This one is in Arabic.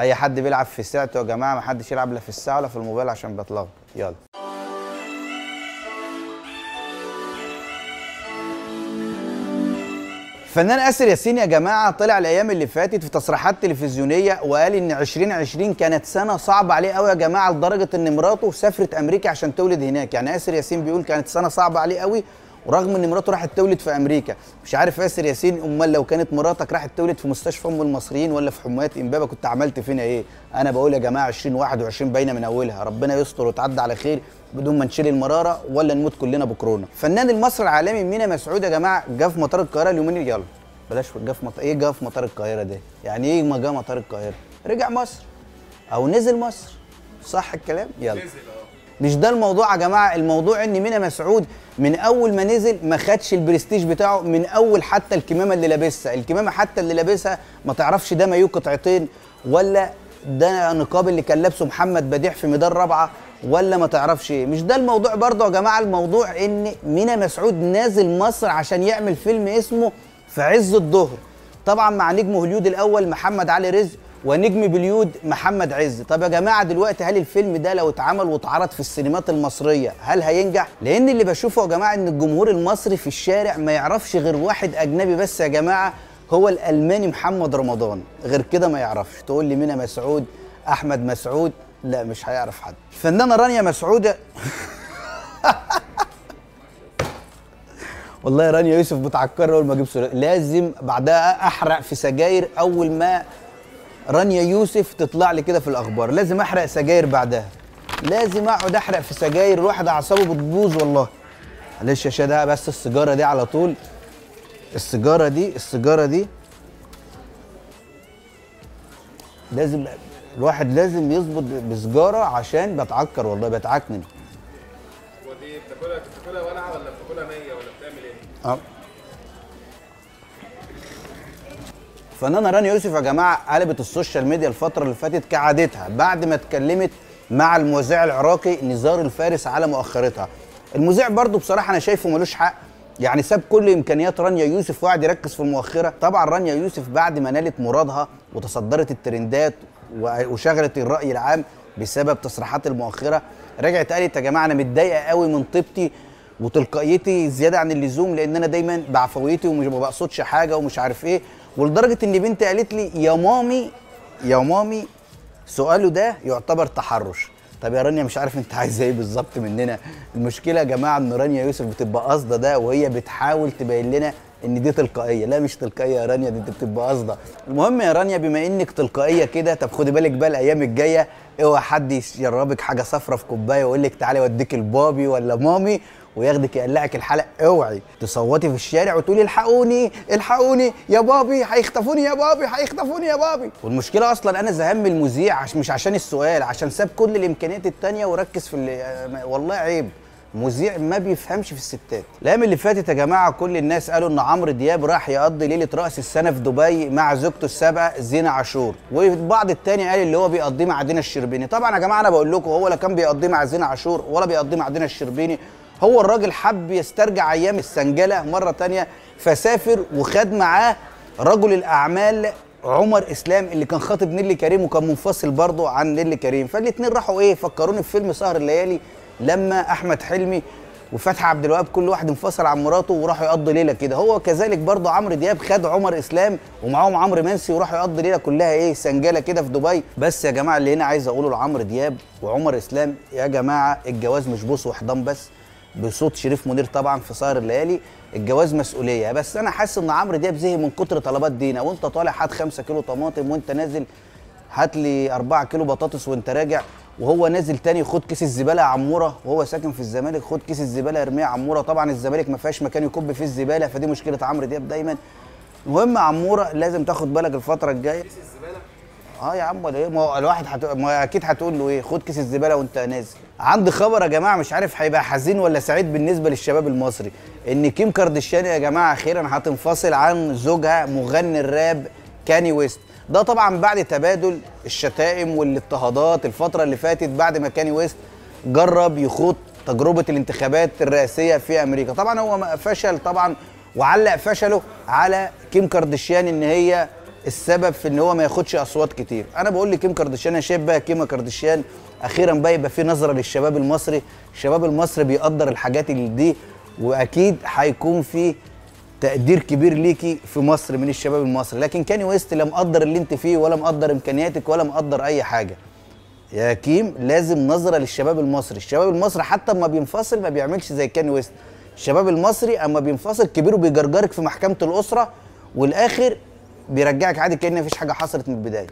أي حد بيلعب في ساعته يا جماعة ما حدش يلعب لا في الساعة ولا في الموبايل عشان بتلخبط يلا. فنان آسر ياسين يا جماعة طلع الأيام اللي فاتت في تصريحات تلفزيونية وقال إن 2020 كانت سنة صعبة عليه قوي يا جماعة لدرجة إن مراته سافرت أمريكا عشان تولد هناك. يعني آسر ياسين بيقول كانت سنة صعبة عليه قوي ورغم إن مراته راحت تولد في أمريكا. مش عارف ياسر ياسين امال لو كانت مراتك راحت تولد في مستشفى أم المصريين ولا في حميات امبابه كنت عملت فينا إيه؟ أنا بقول يا جماعة 2021 باينة من أولها. ربنا يستر وتعدي على خير بدون ما نشيل المرارة ولا نموت كلنا بكورونا. فنان المصري العالمي مينا مسعود يا جماعة جه في مطار القاهرة اليومين يلا. بلاش جه في مطار إيه جه في مطار القاهرة ده؟ يعني إيه ما جه مطار القاهرة؟ رجع مصر أو نزل مصر. صح الكلام؟ يلا. مش ده الموضوع يا جماعة. الموضوع إن مينا مسعود من أول ما نزل ما خدش البرستيج بتاعه من أول حتى الكمامة اللي لابسها. الكمامة حتى اللي لابسها ما تعرفش ده مايو قطعتين ولا ده نقاب اللي كان لابسه محمد بديع في ميدان رابعة ولا ما تعرفش إيه. مش ده الموضوع برضه يا جماعة؟ الموضوع إن مينا مسعود نازل مصر عشان يعمل فيلم اسمه في عز الظهر. طبعا مع نجم هوليود الأول محمد علي رزق ونجم بوليود محمد عز. طب يا جماعة دلوقتي هل الفيلم ده لو اتعمل واتعرض في السينمات المصرية هل هينجح؟ لأن اللي بشوفه يا جماعة إن الجمهور المصري في الشارع ما يعرفش غير واحد أجنبي بس يا جماعة هو الألماني محمد رمضان. غير كده ما يعرفش. تقول لي مينا مسعود؟ أحمد مسعود؟ لا مش هيعرف حد. الفنانه رانيا مسعود والله رانيا يوسف بتعكر أول ما أجيب صورة. لازم بعدها أحرق في سجاير أول ما رانيا يوسف تطلع لي كده في الأخبار. لازم أحرق سجاير بعدها. لازم أقعد أحرق في سجاير الواحد أعصابه بتبوظ والله. معلش يا شادة بس السيجارة دي على طول. السيجارة دي السيجارة دي. لازم الواحد لازم يظبط بسجاره عشان بتعكر والله بتعكنن. ودي بتاكلها بتاكلها ولعه ولا بتاكلها نيه ولا بتعمل إيه؟ آه. فنانة رانيا يوسف يا جماعة قلبت ال social media الفترة اللي فاتت كعادتها بعد ما اتكلمت مع المذيع العراقي نزار الفارس على مؤخرتها. المذيع برضو بصراحة أنا شايفه ملوش حق يعني ساب كل إمكانيات رانيا يوسف وقعد يركز في المؤخرة. طبعا رانيا يوسف بعد ما نالت مرادها وتصدرت الترندات وشغلت الرأي العام بسبب تصريحات المؤخرة رجعت قالت يا جماعة أنا متضايقة قوي من طيبتي وتلقائيتي زيادة عن اللزوم لأن أنا دايما بعفويتي ومش بقصدش حاجة ومش عارف إيه. ولدرجة إن بنتي قالت لي يا مامي يا مامي سؤاله ده يعتبر تحرش. طب يا رانيا مش عارف انت عايزة إيه بالظبط مننا. المشكلة يا جماعة إن رانيا يوسف بتبقى قاصدة ده وهي بتحاول تبين لنا إن دي تلقائية. لا مش تلقائية يا رانيا دي أنت بتبقى قاصدة. المهم يا رانيا بما إنك تلقائية كده طب خدي بالك بقى الأيام الجاية اوعى حد يشربك حاجة صفرة في كوباية ويقول لك تعالي أوديك البابي ولا مامي وياخدك يقلعك الحلق. اوعي تصوتي في الشارع وتقولي الحقوني الحقوني يا بابي هيخطفوني يا بابي هيخطفوني يا بابي. والمشكلة أصلا أنا من المذيع عش مش عشان السؤال عشان ساب كل الإمكانيات التانية وركز في اللي والله عيب. مذيع ما بيفهمش في الستات. الأيام اللي فاتت يا جماعة كل الناس قالوا إن عمرو دياب راح يقضي ليلة رأس السنة في دبي مع زوجته السابقة زينة عاشور. والبعض التاني قال اللي هو بيقضيه مع دينا الشربيني. طبعا يا جماعة أنا بقول لكم هو لا كان بيقضيه مع زينة عاشور ولا بيقضيه مع دينا الشربيني. هو الراجل حب يسترجع أيام السنجلة مرة تانية فسافر وخد معاه رجل الأعمال عمر إسلام اللي كان خاطب نيلي كريم وكان منفصل برضه عن نيلي كريم. فالاثنين راحوا إيه فكروني في فيلم سهر الليالي لما أحمد حلمي وفتحي عبد الوهاب كل واحد انفصل عن مراته وراحوا يقضوا ليلة كده. هو كذلك برضه عمرو دياب خد عمر إسلام ومعاهم عمرو منسي وراحوا يقضوا ليلة كلها إيه سنجلة كده في دبي. بس يا جماعة اللي هنا عايز أقوله لعمرو دياب وعمر إسلام يا جماعة الجواز مش بوس وحضان بس. بصوت شريف منير طبعا في سهر الليالي. الجواز مسؤولية. بس أنا حاسس إن عمرو دياب زهق من كتر طلبات دينا. وأنت طالع هات 5 كيلو طماطم وأنت نازل هات لي 4 كيلو بطاطس وأنت راجع. وهو نازل تاني خد كيس الزبالة يا عمورة. وهو ساكن في الزمالك خد كيس الزبالة ارميه يا عمورة. طبعا الزمالك ما فيهاش مكان يكب فيه الزبالة. فدي مشكلة عمرو دياب دايما. المهم عمورة لازم تاخد بالك الفترة الجاية. آه يا عم ولا إيه؟ ما هو الواحد حت... ما أكيد هتقول له إيه؟ خد كيس الزبالة وأنت نازل. عندي خبر يا جماعة مش عارف هيبقى حزين ولا سعيد بالنسبة للشباب المصري إن كيم كارديشيان يا جماعة أخيرا هتنفصل عن زوجها مغني الراب كاني ويست. ده طبعا بعد تبادل الشتائم والاضطهادات الفترة اللي فاتت بعد ما كاني ويست جرب يخوض تجربة الانتخابات الرئاسية في أمريكا. طبعا هو فشل طبعا وعلق فشله على كيم كارديشيان إن هي السبب في إن هو ما ياخدش أصوات كتير. أنا بقول لكيم كارداشيان أنا شايف بقى كيم كارداشيان أخيرا بقى يبقى في نظرة للشباب المصري. الشباب المصري بيقدر الحاجات اللي دي وأكيد هيكون في تقدير كبير ليكي في مصر من الشباب المصري. لكن كاني ويست لا مقدر اللي أنت فيه ولا مقدر إمكانياتك ولا مقدر أي حاجة. يا كيم لازم نظرة للشباب المصري. الشباب المصري حتى اما بينفصل ما بيعملش زي كاني ويست. الشباب المصري أما بينفصل كبيره بيجرجرك في محكمة الأسرة والآخر بيرجعك عادي كأن مفيش حاجة حصلت من البداية.